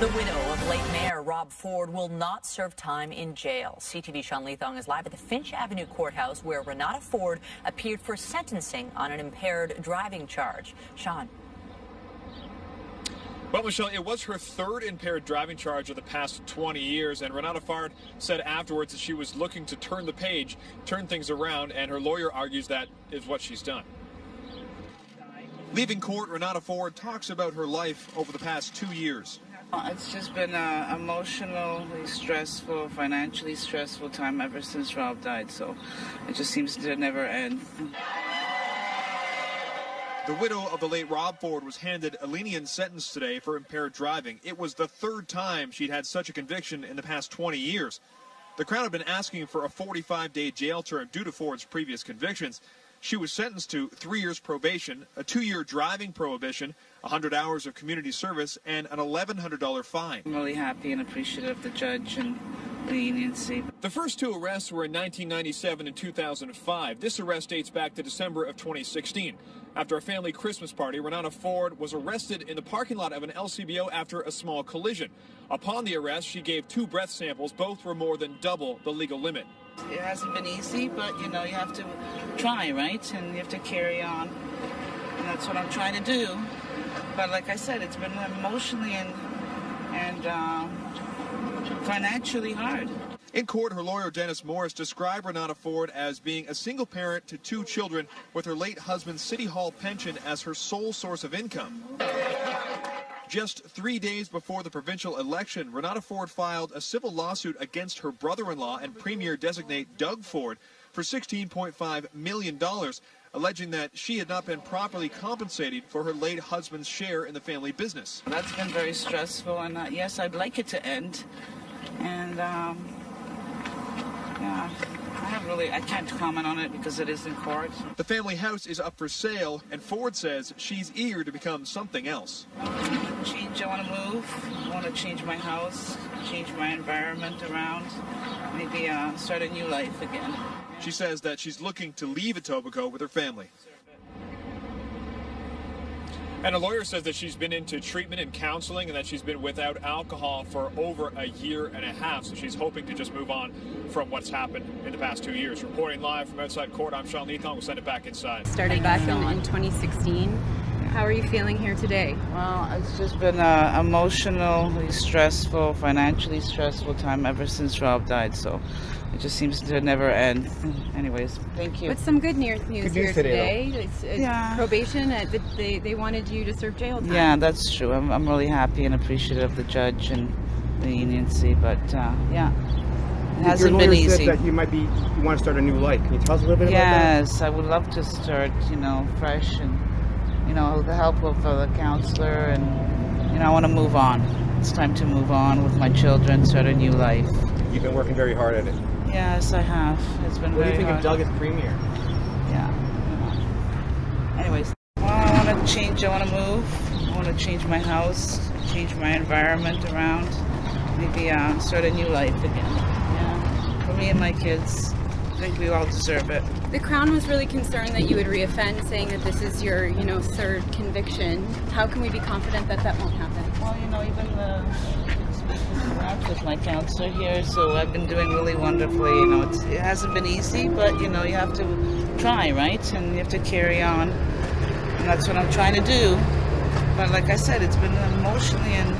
The widow of late Mayor Rob Ford will not serve time in jail. CTV Sean Leathong is live at the Finch Avenue Courthouse where Renata Ford appeared for sentencing on an impaired driving charge. Sean. Well, Michelle, it was her third impaired driving charge of the past 20 years, and Renata Ford said afterwards that she was looking to turn the page, turn things around, and her lawyer argues that is what she's done. Leaving court, Renata Ford talks about her life over the past two years. It's just been an emotionally stressful, financially stressful time ever since Rob died, so it just seems to never end. The widow of the late Rob Ford was handed a lenient sentence today for impaired driving. It was the third time she'd had such a conviction in the past 20 years. The Crown had been asking for a 45 day jail term due to Ford's previous convictions. She was sentenced to three years probation, a two year driving prohibition, 100 hours of community service, and an $1,100 fine. I'm really happy and appreciative of the judge and leniency. The first two arrests were in 1997 and 2005. This arrest dates back to December of 2016. After a family Christmas party, Renata Ford was arrested in the parking lot of an LCBO after a small collision. Upon the arrest, she gave two breath samples. Both were more than double the legal limit. It hasn't been easy, but you know, you have to try, right? And you have to carry on. And that's what I'm trying to do. But like I said, it's been emotionally and, and uh, financially hard. In court, her lawyer Dennis Morris described Renata Ford as being a single parent to two children with her late husband's City Hall pension as her sole source of income. Just three days before the provincial election, Renata Ford filed a civil lawsuit against her brother-in-law and premier designate Doug Ford for $16.5 million, alleging that she had not been properly compensated for her late husband's share in the family business. That's been very stressful, and uh, yes, I'd like it to end. And um, yeah. I really, I can't comment on it because it is in court. The family house is up for sale, and Ford says she's eager to become something else. Change, I want to move. I want to change my house, change my environment around, maybe uh, start a new life again. She says that she's looking to leave Etobicoke with her family. And a lawyer says that she's been into treatment and counseling and that she's been without alcohol for over a year and a half. So she's hoping to just move on from what's happened in the past two years. Reporting live from outside court, I'm Sean Leathong. We'll send it back inside. Started back in, in 2016. How are you feeling here today? Well, it's just been an emotionally stressful, financially stressful time ever since Rob died. So it just seems to never end. Anyways, thank you. But some good news, news here today. today. It's, it's Yeah. Probation. Uh, they, they wanted you to serve jail time. Yeah, that's true. I'm, I'm really happy and appreciative of the judge and the leniency, but uh, yeah, it hasn't lawyer been easy. said that you might be you want to start a new life. Can you tell us a little bit about that? Yes, I would love to start, you know, fresh and, you know, with the help of uh, the counselor and, you know, I want to move on. It's time to move on with my children, start a new life. You've been working very hard at it. Yes, I have. It's been What do you think hard. of Doug as premier? Yeah. Anyways, well, I want to change. I want to move. I want to change my house, change my environment around. Maybe uh, start a new life again. Yeah. For me and my kids. I think we all deserve it. The Crown was really concerned that you would reoffend, saying that this is your, you know, third conviction. How can we be confident that that won't happen? Well, you know, even the around with my counselor here, so I've been doing really wonderfully. You know, it's, it hasn't been easy, but you know, you have to try, right? And you have to carry on, and that's what I'm trying to do. But like I said, it's been emotionally and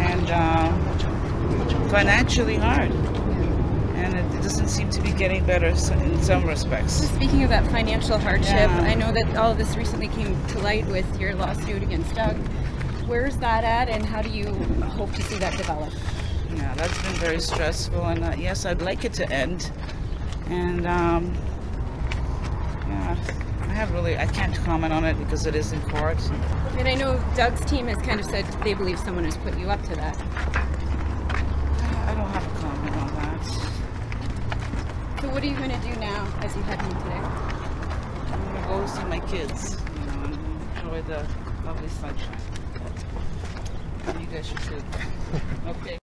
and uh, financially hard, and it, it doesn't seem to be getting better in some respects. Speaking of that financial hardship, Yeah. I know that all of this recently came to light with your lawsuit against Doug. Where's that at, and how do you hope to see that develop? Yeah, that's been very stressful, and uh, yes, I'd like it to end. And um, yeah, I have really, I can't comment on it because it is in court. And I know Doug's team has kind of said they believe someone has put you up to that. I don't have a comment on that. So what are you going to do now as you head home today? I'm gonna go see my kids, you know, and enjoy the lovely sunshine. You guys should too. Okay.